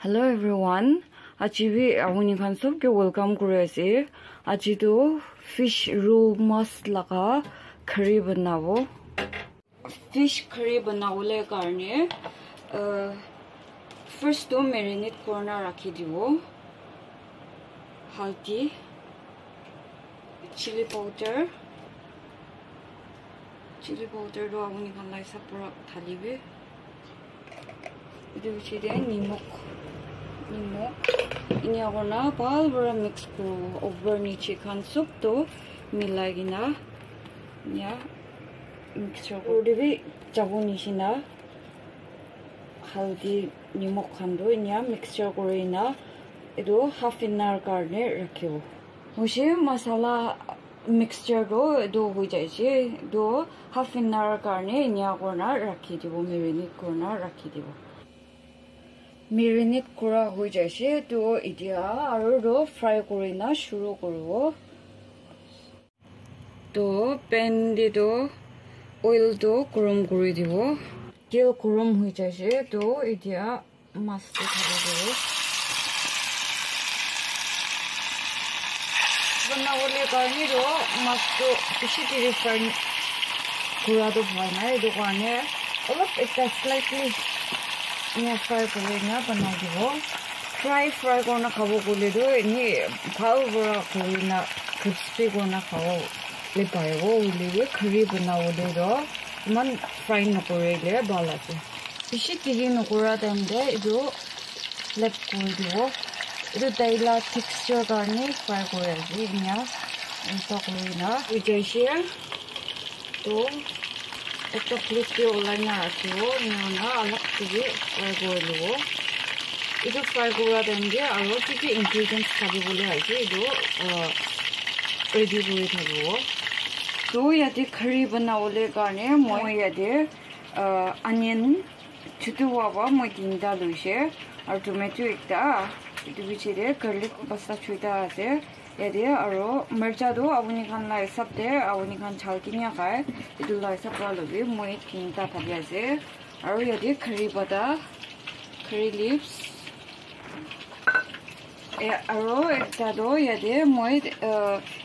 Hello everyone. Aji vi awuni khan sob ke welcome kuri ase. Aji tu fish roe mas laga curry banabo. Fish curry banawole karne uh, first to marinate korna rakhi dibo. Haldi chili powder chili powder do awuni khan lai sapura thalibe. Idu bichide nimok mix ko over niche khan sup to milai gina ya mixture ko debi jabu nishina haldi nimok khan do inya mixture korina edu half an hour karne rakhibo mushe masala mixture do edu hoi jai che do half an hour karne inya korna rakhi dibo marinate korna rakhi dibo marinate কৰা হৈ যাইছে তো এতিয়া আৰু ৰ fry কৰি না শুৰু কৰোঁ তো পেন দিটো অইলটো গৰম কৰি দিব তেল গৰম হৈ যাইছে তো এতিয়া মাছটো খাব কৰোঁ বনাবলৈ কাৰণেতো মাছটো বেছি দেৰি ফ্ৰাই কৰাটো ভালো নাই সেইটো কাৰণে অলপ এটা শ্লাইটলি এনে ফ্ৰাই কৰি না বনাই দিব ফ্ৰাই ফ্ৰাই কৰি না খাব গ'লেতো এনেই ভাল পৰা কৰি না ক্ৰিস্পি কৰি না খাব পাৰিব ওলিলে খৰি বনাবলৈতো ইমান ফ্ৰাই নকৰিলে ভাল আছে বেছি দেৰি নকৰা টাইমতে এইটো লেপ কৰি দিব এইটো দাইলা টেক্সচাৰ কাৰণে ফ্ৰাই কৰি আছে এনে কৰি না উজাইছে তো একটা প্লেটে ওলাই না ৰাখিব না অলপ থেকে ফ্ৰাই কৰে লব এইটো ফ্ৰাই কৰা টাইমতে আৰু কি কি ইনগ্ৰিডিয়েণ্টছ থাকিবলৈ আহিছে এইটো ৰেডি কৰি থাকিব তো ইয়াতে খাৰী বনাবলৈ কাৰণে মই ইয়াতে অনিয়ন চুটু হোৱা মই তিনিটা লৈছে আৰু টমেটো একটা এইটো পিছতে গাৰ্লিক পাঁচটা ছয়টা আছে ইয়াতে আৰু মিৰ্চাটো আপুনি খান লাই হিচাপতে আপুনি খান চাল কিনি খায় এইটো লাই হিচাপ পৰা ল'বি মই তিনিটা থাকি আছে আৰু ইয়াতে খাৰী পাতা খাৰী লিভছ আৰু এটাতো ইয়াতে মই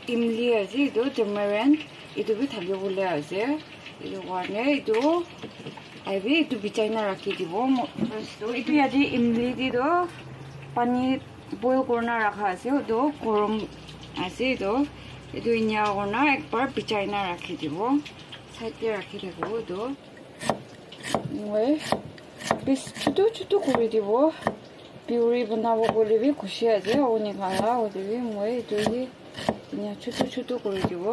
ইমলি আছে এইটো টেমাৰেণ্ট এইটো বি থাকিবলৈ আছে এইটো কাৰণে এইটো আহিবি এইটো বিচাৰি না ৰাখি দিব ফাৰ্ষ্টটো এইটো ইয়াতে ইমলি দিটো পানীত বইল কৰি ৰাখা আছে এইটো গৰম আছে এইটো এইটো ইনিয়া কৰি একবাৰ বিচাৰি না ৰাখি দিব চাইডে ৰাখি থাকিব এইটো মই পিচ চুটু চুটু কৰি দিব পিউৰি বনাব গ'লে খুচি আছে আপুনি খালা হ'লে মই এইটো ইনিয়া চুটু চুটু কৰি দিব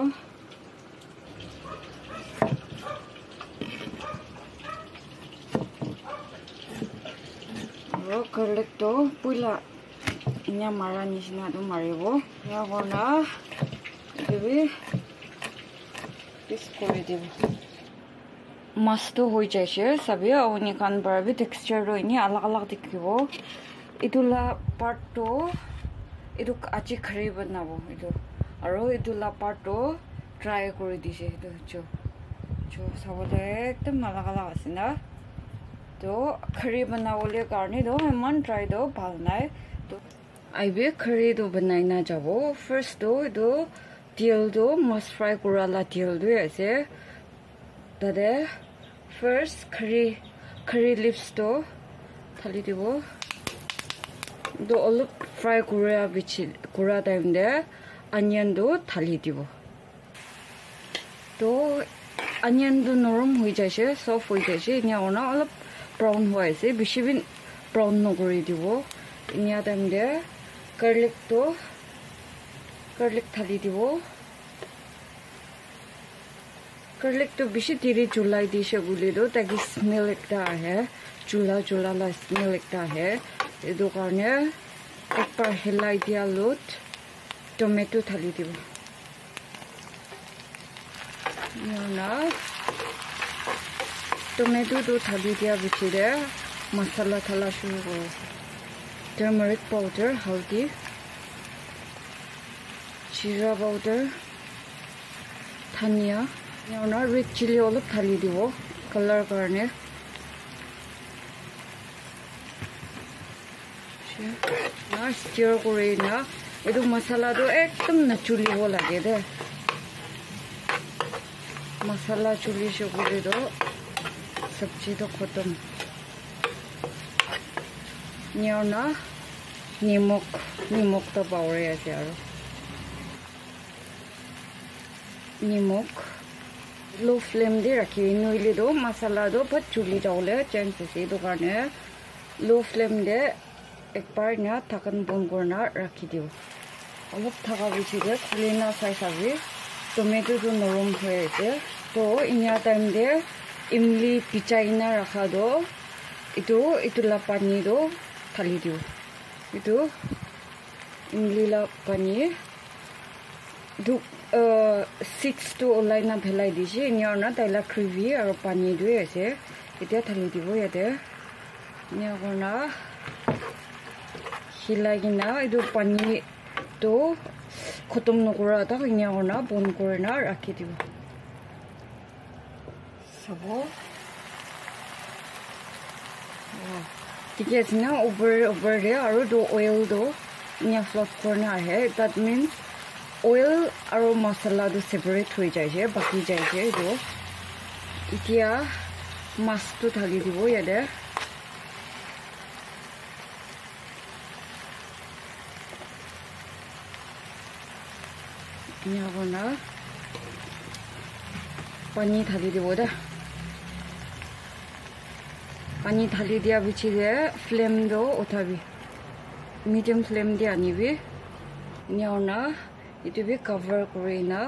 আৰু গাৰ্লিকটো পইলা ইনা মাৰা নিচিনাটো মাৰিব ইয়াৰ কাৰণে দিবি পিচ কৰি দিব মাছটো হৈ যাইছে চাবি আপুনি কাণ পাৰাবি টেক্সচাৰটো এনেই আলাগ আলাগ দেখিব এইটো লা পাৰ্টটো এইটো আজি খাৰী বনাব এইটো আৰু এইটো পাৰ্টটো ট্ৰাই কৰি দিছে সেইটো চাবলৈ একদম আলাগ আলাগ আছে না তো খাৰী বনাবলৈ কাৰণেতো ইমান ট্ৰাইটো ভাল নাই তো আইবি খাৰীটো বনাই নাযাব ফাৰ্ষ্টটো এইটো তিলটো মাছ ফ্ৰাই কৰালা তিলটোৱে আছে তাতে ফাৰ্ষ্ট খাৰী খাৰী লিপছটো ঢালি দিব এইটো অলপ ফ্ৰাই কৰা বিচি কৰা টাইমতে অনিয়নটো ঢালি দিব তো অনিয়নটো নৰম হৈ যাইছে চফ্ট হৈ যাইছে এতিয়া অলপ ব্ৰাউন হৈ আছে বেছি বিন ব্ৰাউন নকৰি দিব এনে টাইমতে গাৰ্লিকটো গাৰ্লিক ঢালি দিব গাৰ্লিকটো বেছি দেৰি জ্বলাই দিছে বুলিতো তাকে স্মেল এটা আহে জ্বলা জ্বলা স্মেল এটা আহে এইটো কাৰণে একবাৰ হেলাই দিয়া লোট টমেটো ঢালি দিব টমেটোটো ঢালি দিয়া পিছতে মচলা ঢালা শুৰু কৰোঁ টাৰ্মাৰিক পাউডাৰ হালধি জিৰা পাউডাৰ ধনিয়া ৰেড চিলি অলপ ঢালি দিব কালাৰ কাৰণে না স্টিৰ কৰি না এইটো মচলাটো একদম নচুলিব লাগে দে মচলা চুলিছে বুলিতো চব্জিটো খতম নিয়ৰ না নিমখ নিমখটো পাহৰি আছে আৰু নিমখ লো ফ্লেম দি ৰাখি নইলিতো মচলাটো বহুত চুলি যাবলৈ চেঞ্জ হৈছে এইটো কাৰণে লো ফ্লেম দি একবাৰ না ঢাকন বন্ধ কৰি ৰাখি দিওঁ অলপ থকা পিছতে খুলি না চাই চাবি টমেটোটো নৰম হৈ আছে তো ইনা টাইম দে ইমলি পিচাই কিনে ৰখাটো এইটো এইটোলা পানীটো ঢালি দিওঁ এইটো ইমলিলা পানী এইটো ছিক্সটো ওলাই না ভেলাই দিছে এনেও না তাইলা ক্ৰিভি আৰু পানীটোৱে আছে এতিয়া ঢালি দিব ইয়াতে এনেও কৰা হিলাই কিনা এইটো পানীটো খতম নকৰা এটা এনেও কৰা বন্ধ কৰি না ৰাখি দিব চাব ঠিকে আছে না ওপৰ ওপৰতে আৰু এইটো অইলটো এনেও ফ্লট কৰি আহে দেট মিনছ অইল আৰু মচলাটো ছেপাৰেট হৈ যাইছে বাকী যাইছে এইটো এতিয়া মাছটো ঢালি দিব ইয়াতে পানী ঢালি দিব দে পানী ঢালি দিয়া পিছতে ফ্লেমটো উঠাবি মিডিয়াম ফ্লেম দি আনিবি নিয়না এইটো বি কভাৰ কৰি না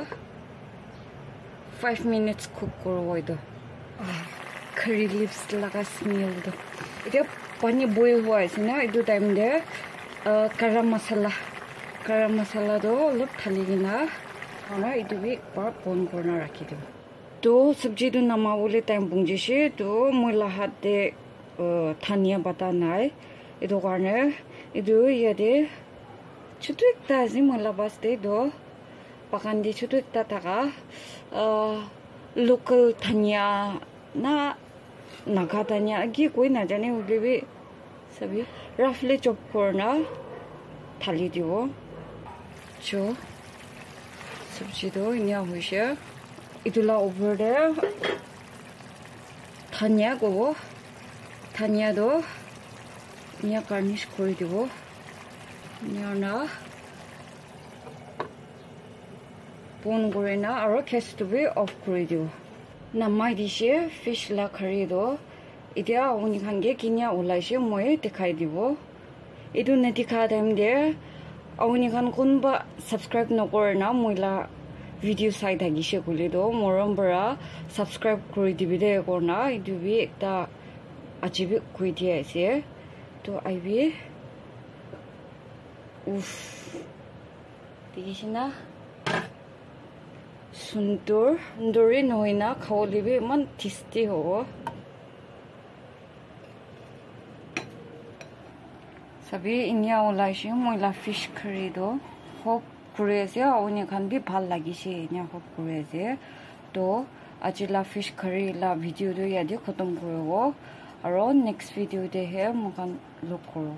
ফাইভ মিনিটছ কুক কৰোঁ এইটো কাৰী লিপছ লগা স্মেলটো এতিয়া পানী বইল হোৱা হৈছে না এইটো টাইম দে কাৰা মচলা কাৰা মচলাটো অলপ ঢালি কিনা এইটো বি একবাৰ বন্ধ কৰি ৰাখি দিওঁ তো চব্জিটো নামাবলৈ টাইম পুঞ্জিছে তো মই লাহাতে 타니야 바타나이 이도 가네 이도 예데 추트익다 지몰라 바스데도 바간디 추트익다 타가 어 로컬 타니야 나 나가다냐 기 कोई ना जाने उगे भी सभी रफली चॉप करना थाली दियो जो सब्जी दो इन्या होशे इदुला ओवर दे थान्या को ওপৰতে ধনিয়া ক'ব ধনিয়াটো ইনিয়া গাৰ্নিছ কৰি দিব নিয়না পোন কৰি না আৰু গেছটো বি অফ কৰি দিওঁ নামাই দিছে ফিছ লা খাৰীটো এতিয়া আপুনি খানকে কিনিয়া ওলাইছে মই দেখাই দিব এইটো নেদেখা টাইম দে আপুনি খান কোনোবা ছাবস্ক্ৰাইব নকৰে না মইলা ভিডিঅ' চাই থাকিছে বুলিতো মৰম পৰা ছাবস্ক্ৰাইব কৰি দিবি দে কৰনা এইটো বি এটা আজি বি কৈ দিয়া আছে তো আহিবি উফ দেখিছে সুন্দৰ সুন্দৰে নহয় না খাবলৈ ইমান টেষ্টি হ'ব চাবি ইনিয়া ওলাইছে মইলা ফিছ কাৰীটো হপ কৰি আছে আপুনি খান বি ভাল লাগিছে ইনিয়া হপ কৰি আছে তো আজি লা ফিছ কাৰী লা ভিডিঅ'টো ইয়াতে খতম কৰিব আৰু নেক্সট ভিডিঅ'তেহে মোক লগ কৰোঁ